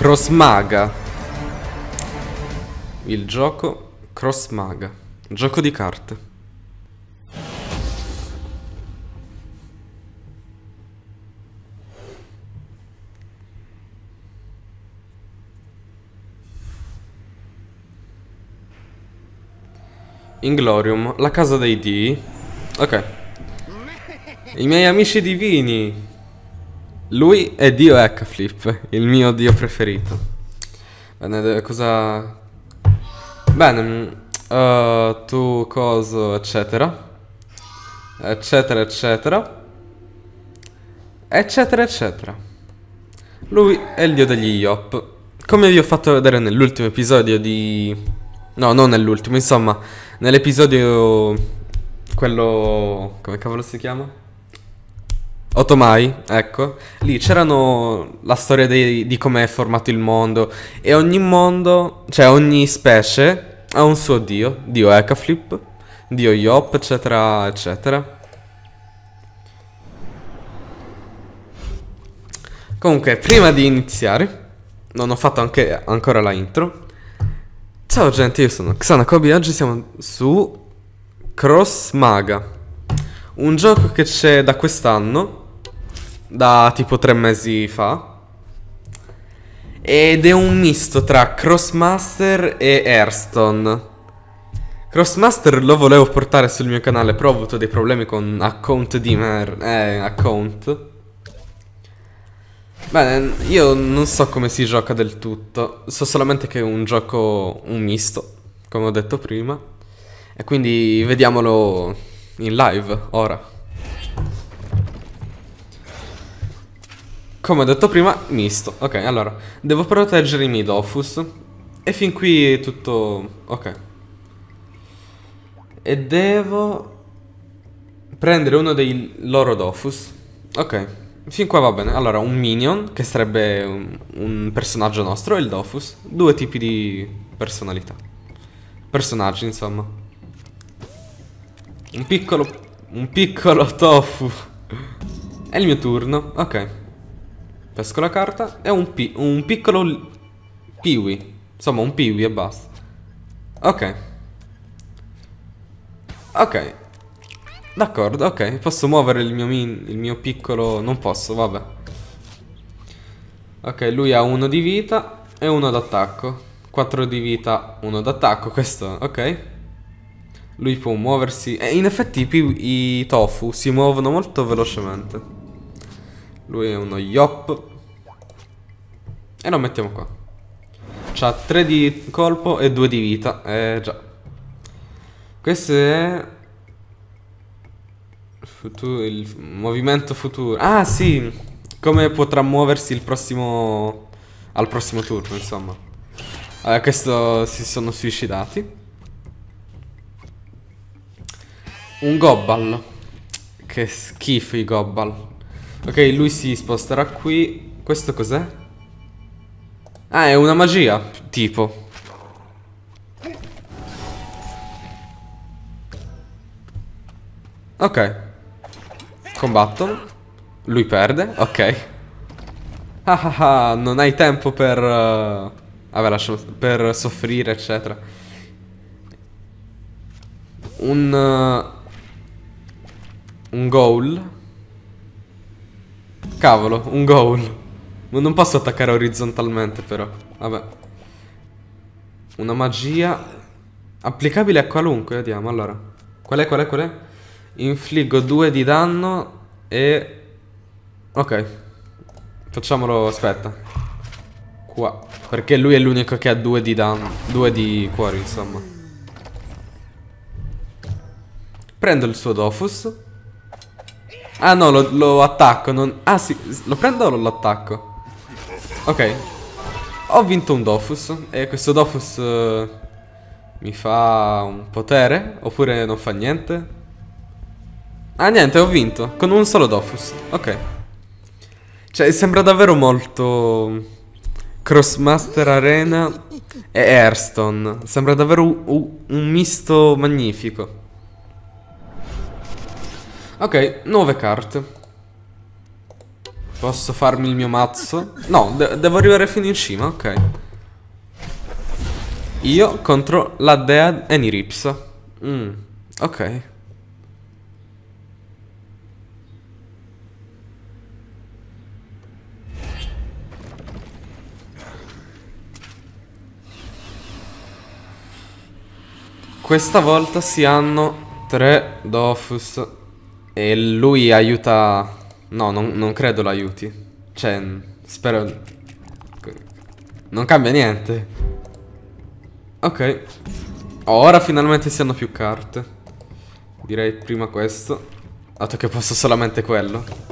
Cross Maga. Il gioco Cross Maga. Gioco di carte. Inglorium, la casa dei dii. Ok. I miei amici divini. Lui è Dio Ecaflip, il mio dio preferito. Bene, cosa... Bene, uh, tu coso, eccetera. Eccetera, eccetera. Eccetera, eccetera. Lui è il dio degli Yop. Come vi ho fatto vedere nell'ultimo episodio di... No, non nell'ultimo, insomma, nell'episodio... Quello... come cavolo si chiama? Otomai, ecco, lì c'erano la storia dei, di come è formato il mondo e ogni mondo, cioè ogni specie ha un suo dio, dio Ekaflip, dio Yop, eccetera, eccetera. Comunque, prima di iniziare, non ho fatto anche ancora la intro. Ciao gente, io sono Xanakobi e oggi siamo su Cross Maga. Un gioco che c'è da quest'anno da tipo tre mesi fa. Ed è un misto tra Crossmaster e Hearthstone. Crossmaster lo volevo portare sul mio canale, però ho avuto dei problemi con account di mer... Eh, account. Bene, io non so come si gioca del tutto. So solamente che è un gioco, un misto, come ho detto prima. E quindi vediamolo in live, ora. Come ho detto prima, misto. Ok, allora, devo proteggere i miei Dofus. E fin qui è tutto... ok. E devo prendere uno dei loro Dofus. Ok, fin qua va bene. Allora, un minion, che sarebbe un, un personaggio nostro, e il Dofus. Due tipi di personalità. Personaggi, insomma. Un piccolo... Un piccolo tofu. È il mio turno, ok. Pesco la carta. È un, pi un piccolo piwi. Insomma, un piwi e basta. Ok. Ok. D'accordo, ok. Posso muovere il mio, il mio piccolo... Non posso, vabbè. Ok, lui ha uno di vita e uno d'attacco. 4 di vita, uno d'attacco. Questo, ok. Lui può muoversi. E in effetti i, i tofu si muovono molto velocemente. Lui è uno Yop. E lo mettiamo qua. C'ha 3 di colpo e 2 di vita. Eh già. Questo è... Futuro, il movimento futuro. Ah sì! Come potrà muoversi il prossimo... Al prossimo turno, insomma. Eh, questo si sono suicidati. Un Gobbal. Che schifo i Gobbal. Ok, lui si sposterà qui. Questo cos'è? Ah, è una magia, tipo. Ok. Combattono. Lui perde, ok. Ah ah ah, non hai tempo per... Uh... Vabbè, lasciamo... Per soffrire, eccetera. Un... Uh... Un goal. Cavolo, un goal. Non posso attaccare orizzontalmente però. Vabbè. Una magia applicabile a qualunque, vediamo. Allora. Qual è, qual è, qual è? Infliggo 2 di danno e... Ok. Facciamolo, aspetta. Qua. Perché lui è l'unico che ha 2 di danno. 2 di cuori, insomma. Prendo il suo Dofus. Ah no, lo, lo attacco. Non... Ah sì, lo prendo o lo attacco? Ok. Ho vinto un Dofus. E questo Dofus uh, mi fa un potere? Oppure non fa niente? Ah niente, ho vinto. Con un solo Dofus. Ok. Cioè, sembra davvero molto... Crossmaster Arena e Hearthstone. Sembra davvero un, un misto magnifico. Ok, nuove carte. Posso farmi il mio mazzo? No, de devo arrivare fino in cima, ok. Io contro la dea Enirips. Mm, ok. Questa volta si hanno tre Dofus e lui aiuta... No, non, non credo l'aiuti. Cioè, spero... Non cambia niente. Ok. Ora finalmente si hanno più carte. Direi prima questo. Dato che posso solamente quello.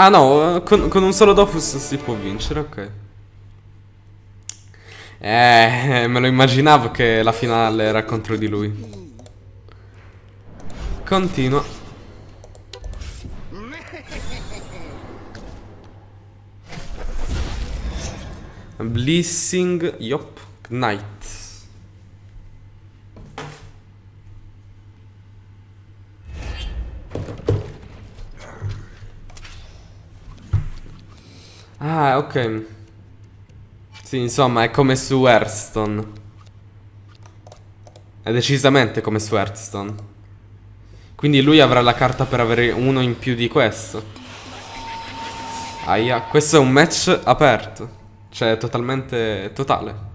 Ah no, con, con un solo Dofus si può vincere, ok. Eh, me lo immaginavo che la finale era contro di lui. Continua. Blissing, yop, Knight. Ok. Sì, insomma, è come su Hearthstone. È decisamente come su Hearthstone. Quindi lui avrà la carta per avere uno in più di questo. Aia, questo è un match aperto. Cioè, totalmente totale.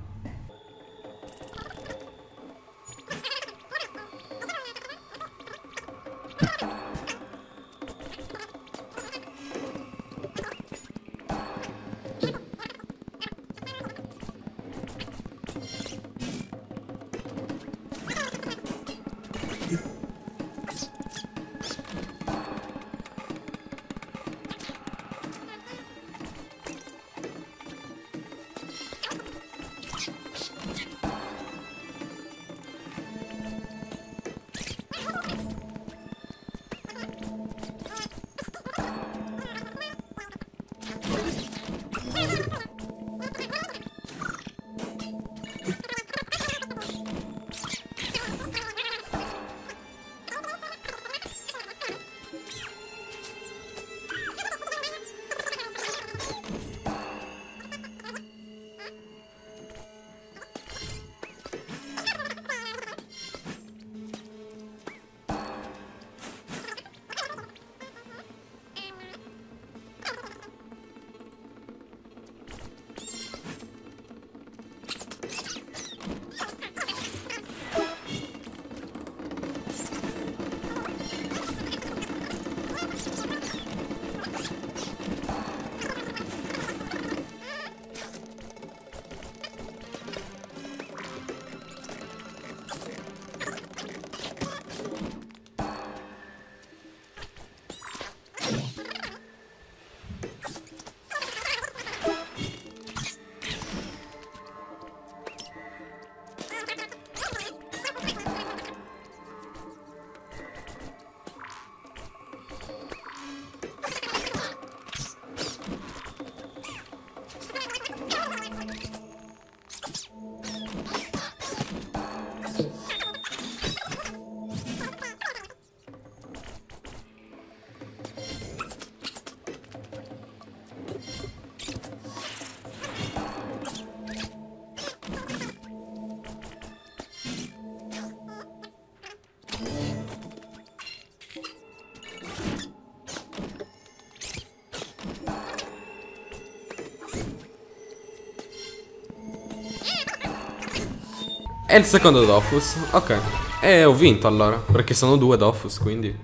È il secondo Dofus. Ok. E ho vinto allora. Perché sono due Dofus, quindi.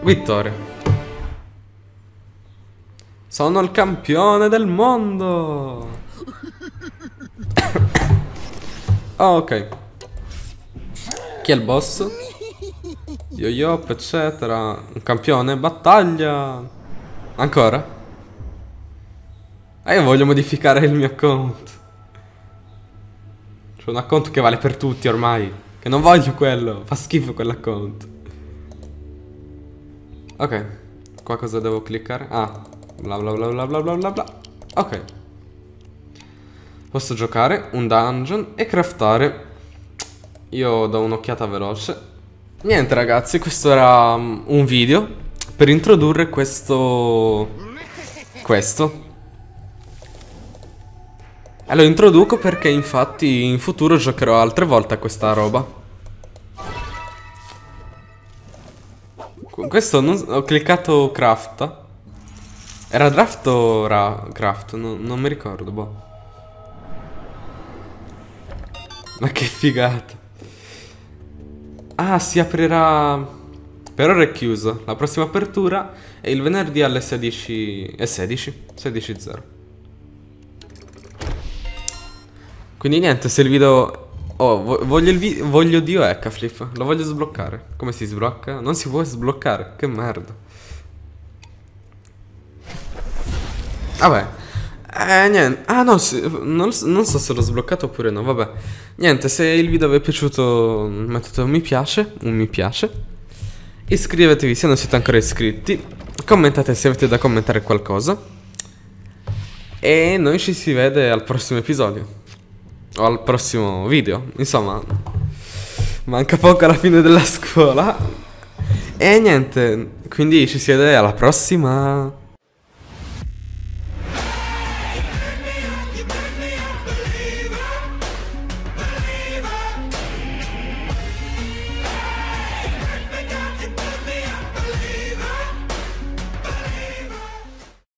Vittoria. Sono il campione del mondo. oh, ok. Chi è il boss? Yo-Yop, eccetera. Un campione, battaglia. Ancora? Ah, io voglio modificare il mio account. C'è un account che vale per tutti ormai. Che non voglio quello. Fa schifo quell'account. Ok. Qua cosa devo cliccare? Ah. Bla bla bla bla bla bla bla bla. Ok. Posso giocare un dungeon e craftare. Io do un'occhiata veloce. Niente ragazzi, questo era um, un video per introdurre questo... Questo. E lo introduco perché infatti in futuro giocherò altre volte a questa roba. Questo non, ho cliccato craft. Era draft o ra, craft? No, non mi ricordo, boh. Ma che figata. Ah, si aprirà... Per ora è chiuso. La prossima apertura è il venerdì alle 16... È 16? 16.0. Quindi niente, se il video... Oh, voglio il video... Voglio Dio Ecaflip. Lo voglio sbloccare. Come si sblocca? Non si può sbloccare. Che merda. Vabbè. Eh, niente. Ah, no, sì, non, non, so se l'ho sbloccato oppure no. Vabbè. Niente, se il video vi è piaciuto, mettete un mi piace. Un mi piace. Iscrivetevi se non siete ancora iscritti. Commentate se avete da commentare qualcosa. E noi ci si vede al prossimo episodio. O al prossimo video. Insomma, manca poco alla fine della scuola. E niente, quindi ci si vede alla prossima.